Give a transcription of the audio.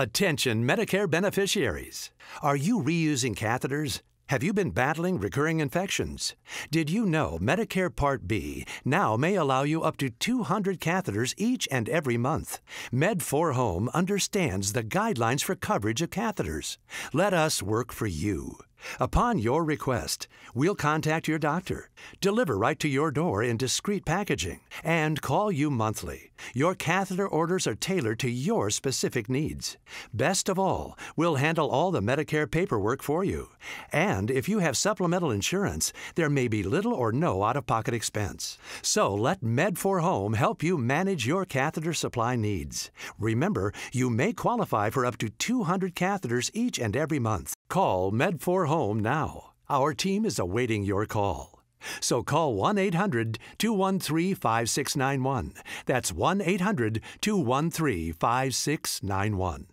Attention Medicare beneficiaries. Are you reusing catheters? Have you been battling recurring infections? Did you know Medicare Part B now may allow you up to 200 catheters each and every month? Med4Home understands the guidelines for coverage of catheters. Let us work for you. Upon your request, we'll contact your doctor, deliver right to your door in discreet packaging, and call you monthly. Your catheter orders are tailored to your specific needs. Best of all, we'll handle all the Medicare paperwork for you. And if you have supplemental insurance, there may be little or no out of pocket expense. So let Med4Home help you manage your catheter supply needs. Remember, you may qualify for up to 200 catheters each and every month. Call Med4Home now. Our team is awaiting your call. So call 1 800 213 5691. That's 1 800 213 5691.